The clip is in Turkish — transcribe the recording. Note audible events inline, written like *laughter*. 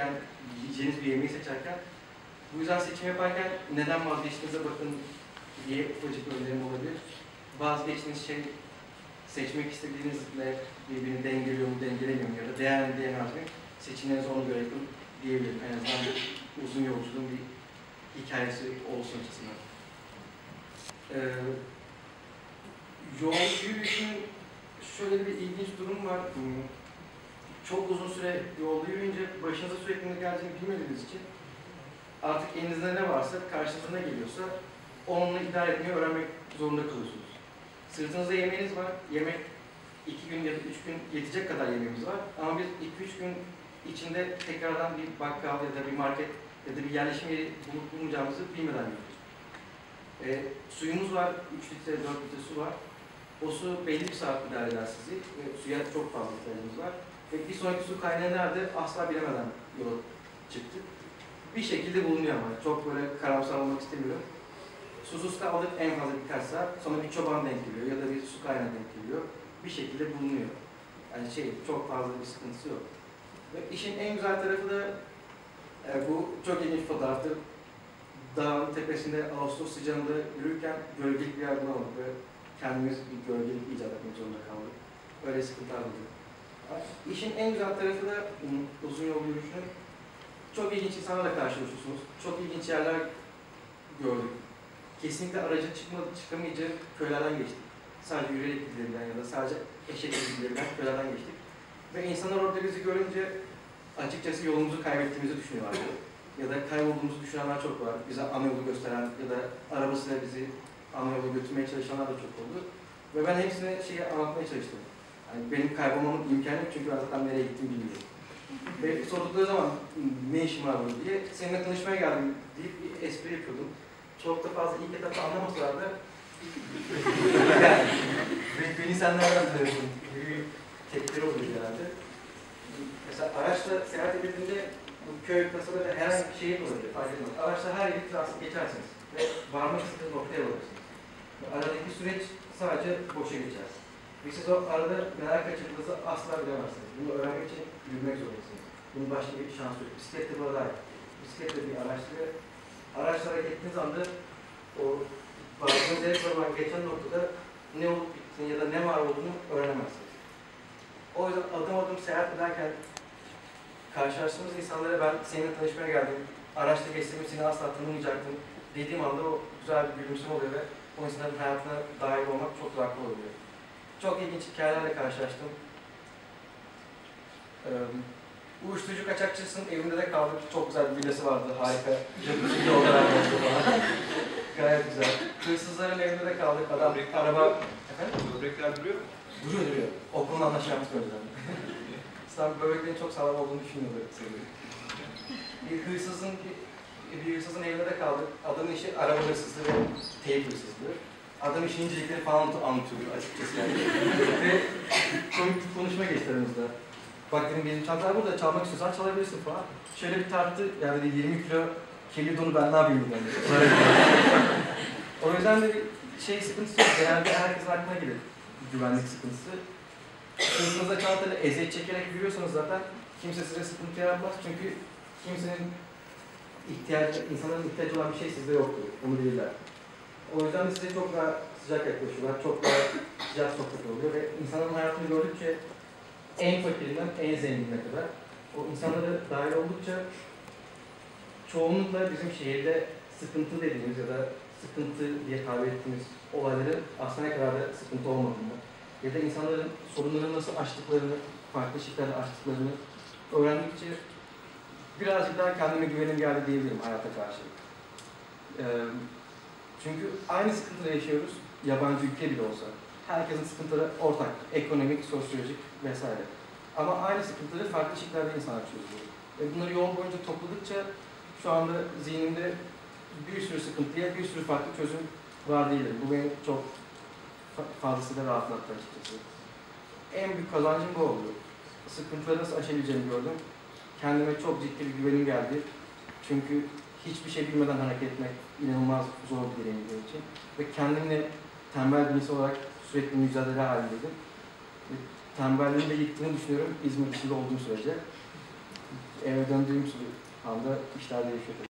yani yiyeceğiniz bir yemeği seçerken bu yüzden seçim yaparken neden vazgeçtiğinize bakın diye ufacık bir önerim olabilir. Vazgeçtiğiniz şey seçmek istediğinizle birbirini dengeliyor mu, dengelemiyor mu ya da değer mi, değmez mi? Seçimlerinizi ona göre yapın diyebilirim. En azından uzun yolculuğun bir hikayesi olsun açısından. Ee, yol yürüyüşünün şöyle bir ilginç durum var. Çok uzun süre yolda yürüyünce başınıza sürekli ne geleceğini bilmediğiniz için artık elinizde ne varsa, karşınıza ne geliyorsa onunla idare etmeyi öğrenmek zorunda kalıyorsunuz. Sırtınızda yemeğiniz var. Yemek iki gün ya da üç gün yetecek kadar yemeğimiz var. Ama biz iki üç gün içinde tekrardan bir bakkal ya da bir market ya da bir yerleşim yeri bulup bulmayacağımızı bilmeden yürüyoruz. E, suyumuz var, 3 litre, 4 litre su var. O su belli bir saat idare eder sizi ve suya çok fazla ihtiyacımız var. Ve bir sonraki su kaynağı nerede asla bilemeden yola çıktık. Bir şekilde bulunuyor ama çok böyle karamsar olmak istemiyorum. Susuz kaldık en fazla birkaç saat, sonra bir çoban denk geliyor ya da bir su kaynağı denk geliyor. Bir şekilde bulunuyor. Yani şey, çok fazla bir sıkıntısı yok. Ve işin en güzel tarafı da e, bu çok ilginç fotoğraftır. Dağın tepesinde Ağustos sıcağında yürürken gölgelik bir yer bulamadık ve kendimiz bir gölgelik icat etmek zorunda kaldık. Öyle sıkıntılar bulduk. İşin en güzel tarafı da uzun yol yürüyüşünün çok ilginç insanlarla karşılaşıyorsunuz. Çok ilginç yerler gördük. Kesinlikle araca çıkma, çıkamayacağı köylerden geçtik. Sadece yürüyerek gidilerinden ya da sadece eşekle gidilerinden köylerden geçtik. Ve insanlar orada bizi görünce açıkçası yolumuzu kaybettiğimizi düşünüyorlar. Ya da kaybolduğumuzu düşünenler çok var. Bize ana yolu gösteren ya da arabasıyla bizi ana yola götürmeye çalışanlar da çok oldu. Ve ben hepsine şeyi anlatmaya çalıştım. Yani benim kaybolmamın imkanı yok çünkü zaten nereye gittiğimi bilmiyorum. Ve sordukları zaman ne işim var burada diye seninle tanışmaya geldim deyip bir espri yapıyordum. Çok da fazla ilk etapta anlamasalar da *laughs* yani, be- beni senlerden tanıyorsun gibi tepkileri oluyor genelde. Mesela araçla seyahat edildiğinde bu köy, kasabada herhangi bir şehir olabilir, fark etmez. Araçla her yeri transit geçersiniz ve varmak istediğiniz noktaya varırsınız. Aradaki süreç sadece boşa geçer. Siz o arada neler kaçırdığınızı asla bilemezsiniz. Bunu öğrenmek için yürümek zorundasınız. Bunun başka bir şans yok. Bisiklet de buna dair. Bisiklet de bir araçtı ve araçla hareket ettiğiniz anda o baktığınız her zaman geçen noktada ne olup bittiğini ya da ne var olduğunu öğrenemezsiniz. O yüzden adım adım seyahat ederken karşılaştığımız insanlara ben seninle tanışmaya geldim, araçta geçsem seni asla tanımayacaktım dediğim anda o güzel bir gülümseme oluyor ve o insanların hayatına dahil olmak çok farklı oluyor. Çok ilginç hikayelerle karşılaştım. Ee, uyuşturucu kaçakçısının evinde de kaldık. Çok güzel bir villası vardı. Harika. Jacuzzi'li olarak yaptı falan. Gayet güzel. Hırsızların evinde de kaldık. Adam araba... Efendim? Böbrekler duruyor mu? Duruyor duruyor. Okulun anlaşılmış önceden. Sen böbreklerin çok sağlam olduğunu sevgili. Bir hırsızın bir, hırsızın evinde de kaldık. Adamın işi araba hırsızlığı ve teyp hırsızlığı. Adam işin incelikleri falan anlatıyordu açıkçası yani. *laughs* ve komik bir konuşma geçti aramızda. Bak dedim benim çantalar burada çalmak istiyorsan çalabilirsin falan. Şöyle bir tarttı yani dedi 20 kilo kirli donu ben ne yapayım dedi. *laughs* o yüzden de bir şey sıkıntısı yok. Genelde herkesin aklına gelir güvenlik sıkıntısı. Sırtınızda çantayla eziyet çekerek yürüyorsanız zaten kimse size sıkıntı yaratmaz çünkü kimsenin ihtiyacı, insanların ihtiyacı olan bir şey sizde yoktur. Onu bilirler. O yüzden de size çok daha sıcak yaklaşıyorlar, çok daha sıcak sohbet oluyor ve insanların hayatını gördükçe en fakirinden en zenginine kadar o insanlara dahil oldukça çoğunlukla bizim şehirde sıkıntı dediğimiz ya da sıkıntı diye tabir ettiğimiz olayların aslında kadar da sıkıntı olmadığını ya da insanların sorunları nasıl aştıklarını, farklı şekillerde aştıklarını öğrendikçe birazcık daha kendime güvenim geldi diyebilirim hayata karşı. Ee, çünkü aynı sıkıntıları yaşıyoruz, yabancı ülke bile olsa. Herkesin sıkıntıları ortak, ekonomik, sosyolojik vesaire. Ama aynı sıkıntıları farklı şekillerde insanlar çözüyor. Ve bunları yol boyunca topladıkça şu anda zihnimde bir sürü sıkıntıya bir sürü farklı çözüm var değilim. Bu beni çok fa- fazlasıyla rahatlattı açıkçası. En büyük kazancım bu oldu. Sıkıntıları nasıl aşabileceğimi gördüm. Kendime çok ciddi bir güvenim geldi. Çünkü hiçbir şey bilmeden hareket etmek inanılmaz zor bir deneyim için. Ve kendimle tembel bir insan olarak sürekli mücadele halindeydim. Ve tembelliğin de yıktığını düşünüyorum İzmir dışında olduğum sürece. eve döndüğüm anda işler değişiyor.